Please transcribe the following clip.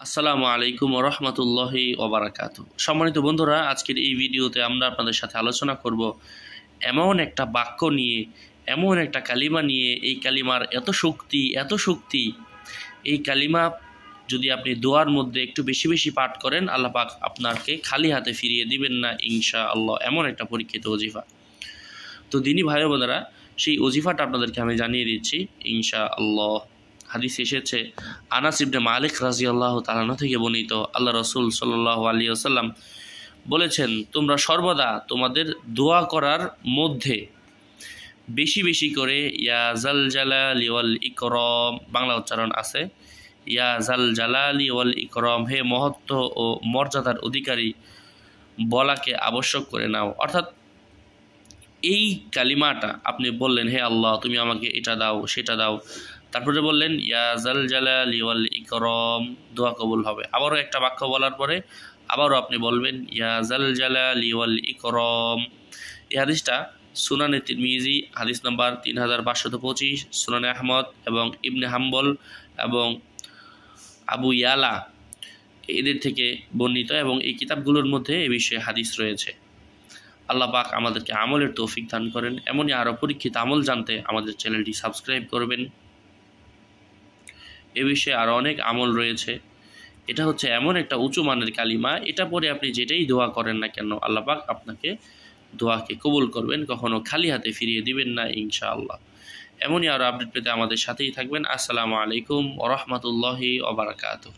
আসসালামু আলাইকুম রহমতুল্লাহি ওবরাকাত সম্মানিত বন্ধুরা, আজকের এই ভিডিওতে আমরা আপনাদের সাথে আলোচনা করব এমন একটা বাক্য নিয়ে, এমন একটা কালিমা নিয়ে, এই কালিমার এত শক্তি এত শক্তি। এই কালিমা যদি আপনি দোয়ার মধ্যে একটু বেশি বেশি পাঠ করেন, আল্লাহ পাক আপনাকে খালি হাতে ফিরিয়ে দিবেন না ইনশা আল্লাহ এমন একটা পরীক্ষিত অজিফা তো দিনী ভাই বোনেরা, সেই অজিফাটা আপনাদেরকে আমি জানিয়ে দিচ্ছি ইনশা আল্লাহ হাদিস এসেছে, আনাস ইবনে মালিক রাজি আল্লাহ তালানো থেকে বর্ণিত। আল্লাহ রসুল সাল্লাহ আলী আসাল্লাম বলেছেন, তোমরা সর্বদা তোমাদের দোয়া করার মধ্যে বেশি বেশি করে ইয়া জাল জালালি ওয়াল ইকরম বাংলা উচ্চারণ আছে, ইয়া জাল জালালি ওয়াল ইকরম হে মহত্ব ও মর্যাদার অধিকারী বলাকে আবশ্যক করে নাও। অর্থাৎ এই কালিমাটা আপনি বললেন, হে আল্লাহ, তুমি আমাকে এটা দাও, সেটা দাও। তারপরে বললেন, ইয়া জাল জালালি ওয়াল ইকরম। দোয়া কবুল হবে। আবারও একটা বাক্য বলার পরে আবারও আপনি বলবেন, ইয়া জাল জালালি ওয়াল ইকরম। এই হাদিসটা সুনানে তিরমিজি, হাদিস নাম্বার তিন হাজার পাঁচশত পঁচিশ, সুনানে আহমদ এবং ইবনে হাম্বল এবং আবু ইয়ালা এদের থেকে বর্ণিত এবং এই কিতাবগুলোর মধ্যে এ বিষয়ে হাদিস রয়েছে। আল্লাহ পাক আমাদেরকে আমলের তৌফিক দান করেন। এমনই আরও পরীক্ষিত আমল জানতে আমাদের চ্যানেলটি সাবস্ক্রাইব করবেন। এ বিষয়ে আরও অনেক আমল রয়েছে। এটা হচ্ছে এমন একটা উঁচু মানের কালিমা। এটা পরে আপনি যেটাই দোয়া করেন না কেন, আল্লাহ পাক আপনাকে দোয়াকে কবুল করবেন, কখনো খালি হাতে ফিরিয়ে দিবেন না, ইনশাআল্লাহ। এমনই আরও আপডেট পেতে আমাদের সাথেই থাকবেন। আসসালামু আলাইকুম ওরহমতুল্লাহি ওবরাকাত